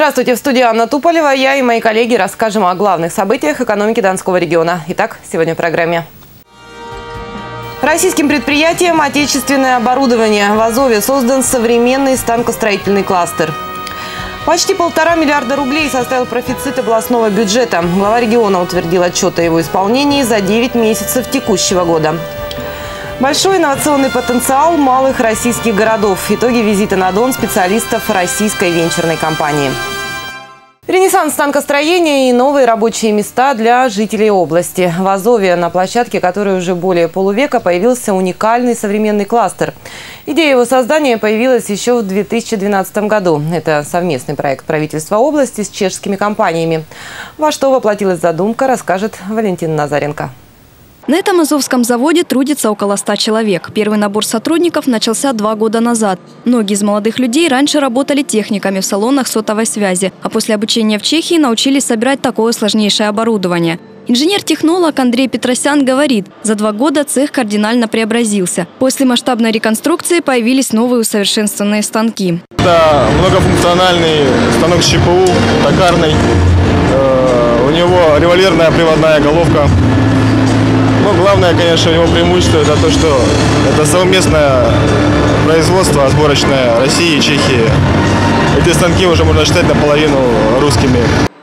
Здравствуйте, в студии Анна Туполева. Я и мои коллеги расскажем о главных событиях экономики Донского региона. Итак, сегодня в программе. Российским предприятиям отечественное оборудование. В Азове создан современный станкостроительный кластер. Почти полтора миллиарда рублей составил профицит областного бюджета. Глава региона утвердил отчет о его исполнении за 9 месяцев текущего года. Большой инновационный потенциал малых российских городов. Итоги визита на Дон специалистов российской венчурной компании. Ренессанс танкостроения и новые рабочие места для жителей области. В Азове на площадке, которой уже более полувека, появился уникальный современный кластер. Идея его создания появилась еще в 2012 году. Это совместный проект правительства области с чешскими компаниями. Во что воплотилась задумка, расскажет Валентина Назаренко. На этом Азовском заводе трудится около 100 человек. Первый набор сотрудников начался два года назад. Многие из молодых людей раньше работали техниками в салонах сотовой связи, а после обучения в Чехии научились собирать такое сложнейшее оборудование. Инженер-технолог Андрей Петросян говорит, за два года цех кардинально преобразился. После масштабной реконструкции появились новые усовершенствованные станки. Это многофункциональный станок ЧПУ, токарный. Э, у него револьверная приводная головка ну, главное, конечно, у него преимущество это то, что это совместное производство сборочное России и Чехии. Эти станки уже можно считать наполовину русскими.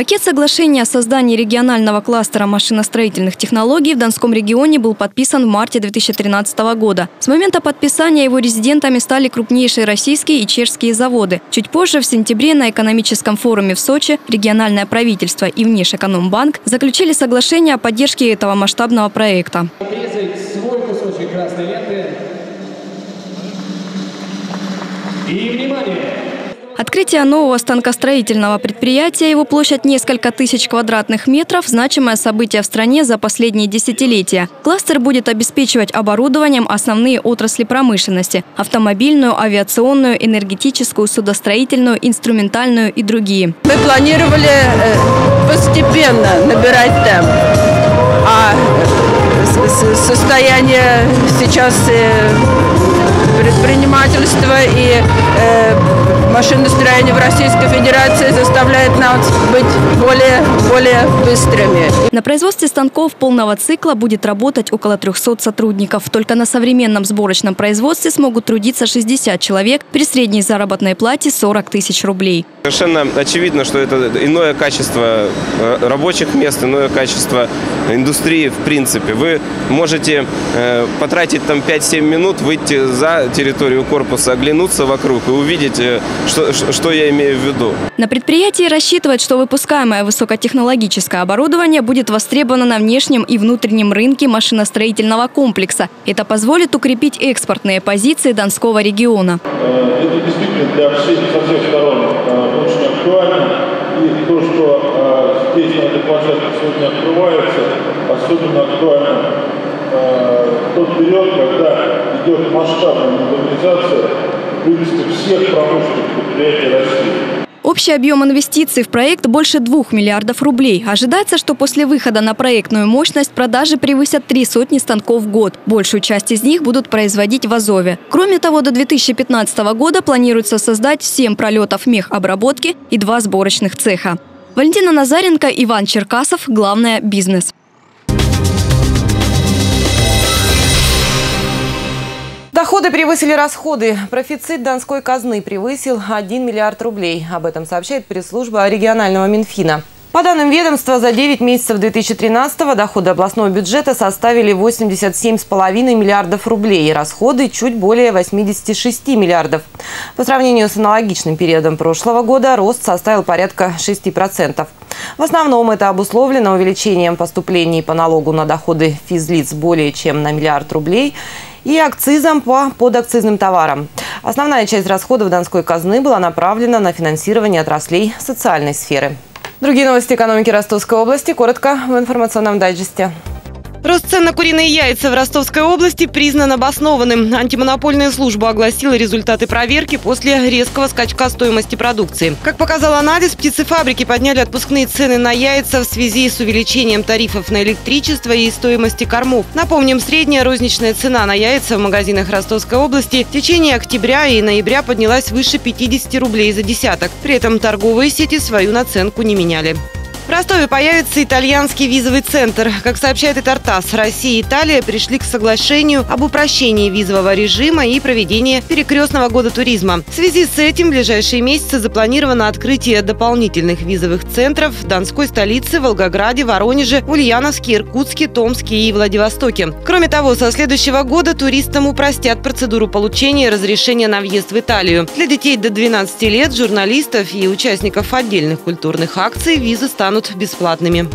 Пакет соглашения о создании регионального кластера машиностроительных технологий в Донском регионе был подписан в марте 2013 года. С момента подписания его резидентами стали крупнейшие российские и чешские заводы. Чуть позже, в сентябре, на экономическом форуме в Сочи региональное правительство и Внешэкономбанк заключили соглашение о поддержке этого масштабного проекта. И внимание! Открытие нового станкостроительного предприятия, его площадь несколько тысяч квадратных метров – значимое событие в стране за последние десятилетия. Кластер будет обеспечивать оборудованием основные отрасли промышленности – автомобильную, авиационную, энергетическую, судостроительную, инструментальную и другие. Мы планировали э, постепенно набирать темп, а состояние сейчас предпринимательства и э, машиностроение в Российской Федерации заставляет нас быть более, более быстрыми. На производстве станков полного цикла будет работать около 300 сотрудников. Только на современном сборочном производстве смогут трудиться 60 человек при средней заработной плате 40 тысяч рублей. Совершенно очевидно, что это иное качество э, рабочих мест, иное качество индустрии в принципе. Вы можете э, потратить там 5-7 минут, выйти за территорию корпуса, оглянуться вокруг и увидеть, э, что, что я имею в виду. На предприятии рассчитывают, что выпускаемое высокотехнологическое оборудование будет востребовано на внешнем и внутреннем рынке машиностроительного комплекса. Это позволит укрепить экспортные позиции Донского региона. Это действительно для всех, со всех сторон очень актуально. И то, что здесь на этой площадке сегодня открывается, особенно актуально в тот период, когда идет масштабная модернизация в принципе всех промышленных предприятий России. Общий объем инвестиций в проект больше 2 миллиардов рублей. Ожидается, что после выхода на проектную мощность продажи превысят три сотни станков в год. Большую часть из них будут производить в Азове. Кроме того, до 2015 года планируется создать 7 пролетов мехобработки и два сборочных цеха. Валентина Назаренко, Иван Черкасов. Главное – бизнес. Доходы превысили расходы. Профицит Донской казны превысил 1 миллиард рублей. Об этом сообщает пресс-служба регионального Минфина. По данным ведомства, за 9 месяцев 2013-го доходы областного бюджета составили 87,5 миллиардов рублей. Расходы чуть более 86 миллиардов. По сравнению с аналогичным периодом прошлого года рост составил порядка 6%. В основном это обусловлено увеличением поступлений по налогу на доходы физлиц более чем на миллиард рублей и акцизом по подакцизным товарам. Основная часть расходов Донской казны была направлена на финансирование отраслей социальной сферы. Другие новости экономики Ростовской области коротко в информационном дайджесте. Рост цен на куриные яйца в Ростовской области признан обоснованным. Антимонопольная служба огласила результаты проверки после резкого скачка стоимости продукции. Как показал анализ, птицефабрики подняли отпускные цены на яйца в связи с увеличением тарифов на электричество и стоимости кормов. Напомним, средняя розничная цена на яйца в магазинах Ростовской области в течение октября и ноября поднялась выше 50 рублей за десяток. При этом торговые сети свою наценку не меняли. В Ростове появится итальянский визовый центр. Как сообщает и Тартас, Россия и Италия пришли к соглашению об упрощении визового режима и проведении перекрестного года туризма. В связи с этим в ближайшие месяцы запланировано открытие дополнительных визовых центров в Донской столице, Волгограде, Воронеже, Ульяновске, Иркутске, Томске и Владивостоке. Кроме того, со следующего года туристам упростят процедуру получения разрешения на въезд в Италию. Для детей до 12 лет, журналистов и участников отдельных культурных акций визы станут станут бесплатными.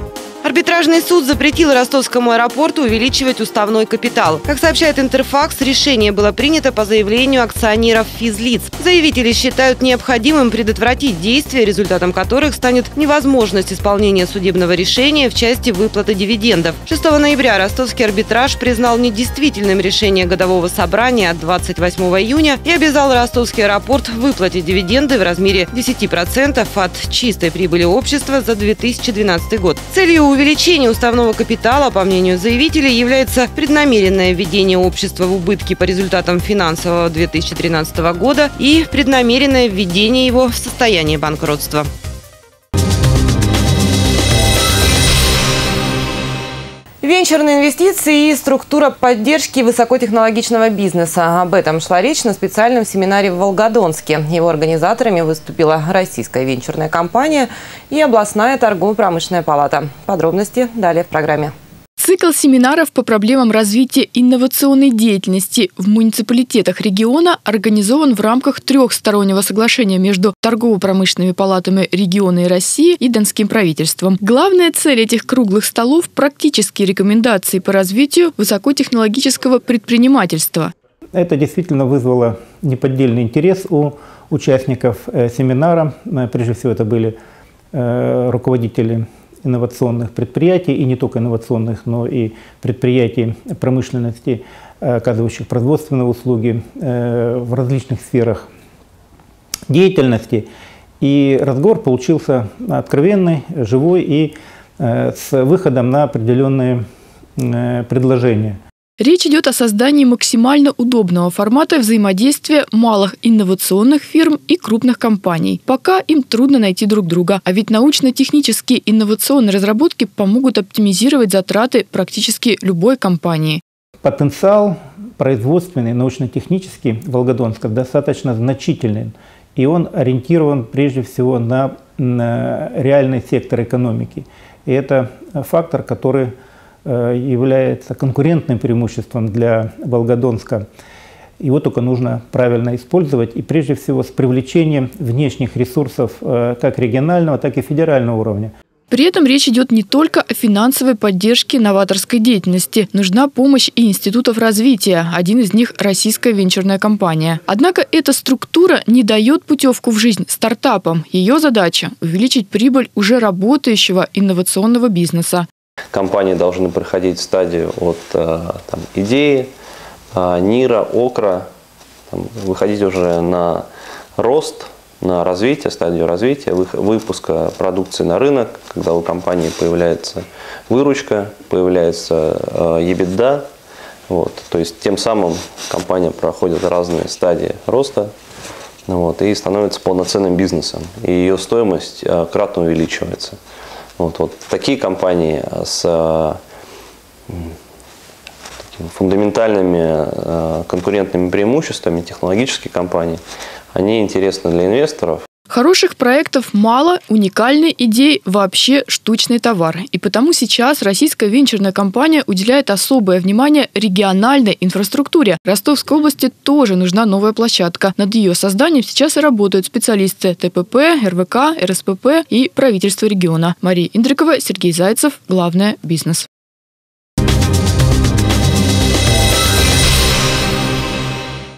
Арбитражный суд запретил ростовскому аэропорту увеличивать уставной капитал. Как сообщает Интерфакс, решение было принято по заявлению акционеров физлиц. Заявители считают необходимым предотвратить действия, результатом которых станет невозможность исполнения судебного решения в части выплаты дивидендов. 6 ноября ростовский арбитраж признал недействительным решение годового собрания от 28 июня и обязал ростовский аэропорт выплатить дивиденды в размере 10% от чистой прибыли общества за 2012 год. Целью увеличения уставного капитала, по мнению заявителей, является преднамеренное введение общества в убытки по результатам финансового 2013 года и преднамеренное введение его в состояние банкротства. Венчурные инвестиции и структура поддержки высокотехнологичного бизнеса. Об этом шла речь на специальном семинаре в Волгодонске. Его организаторами выступила российская венчурная компания и областная торгово-промышленная палата. Подробности далее в программе. Цикл семинаров по проблемам развития инновационной деятельности в муниципалитетах региона организован в рамках трехстороннего соглашения между торгово-промышленными палатами региона и России и Донским правительством. Главная цель этих круглых столов – практические рекомендации по развитию высокотехнологического предпринимательства. Это действительно вызвало неподдельный интерес у участников э, семинара. Э, прежде всего это были э, руководители инновационных предприятий, и не только инновационных, но и предприятий промышленности, э, оказывающих производственные услуги э, в различных сферах деятельности. И разговор получился откровенный, живой и э, с выходом на определенные предложения. Речь идет о создании максимально удобного формата взаимодействия малых инновационных фирм и крупных компаний. Пока им трудно найти друг друга, а ведь научно-технические инновационные разработки помогут оптимизировать затраты практически любой компании. Потенциал производственный, научно-технический Волгодонска достаточно значительный, и он ориентирован прежде всего на, на реальный сектор экономики. И это фактор, который является конкурентным преимуществом для Волгодонска. Его только нужно правильно использовать и прежде всего с привлечением внешних ресурсов э, как регионального, так и федерального уровня. При этом речь идет не только о финансовой поддержке новаторской деятельности. Нужна помощь и институтов развития. Один из них – российская венчурная компания. Однако эта структура не дает путевку в жизнь стартапам. Ее задача – увеличить прибыль уже работающего инновационного бизнеса. Компании должны проходить стадию от э, там, идеи, э, НИРа, ОКРа, там, выходить уже на рост, на развитие, стадию развития, выпуска продукции на рынок, когда у компании появляется выручка, появляется э, EBITDA. Вот, то есть тем самым компания проходит разные стадии роста вот, и становится полноценным бизнесом. И ее стоимость кратно увеличивается. Вот, вот такие компании с фундаментальными э, конкурентными преимуществами, технологические компании, они интересны для инвесторов. Хороших проектов мало, уникальной идеи вообще штучный товар. И потому сейчас российская венчурная компания уделяет особое внимание региональной инфраструктуре. Ростовской области тоже нужна новая площадка. Над ее созданием сейчас и работают специалисты ТПП, РВК, РСПП и правительство региона. Мария Индрикова, Сергей Зайцев. Главное – бизнес.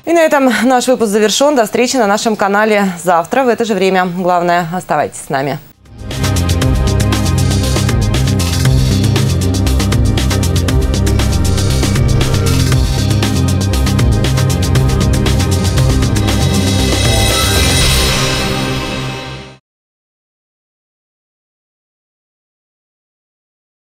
И на этом наш выпуск завершен. До встречи на нашем канале завтра в это же время. Главное, оставайтесь с нами.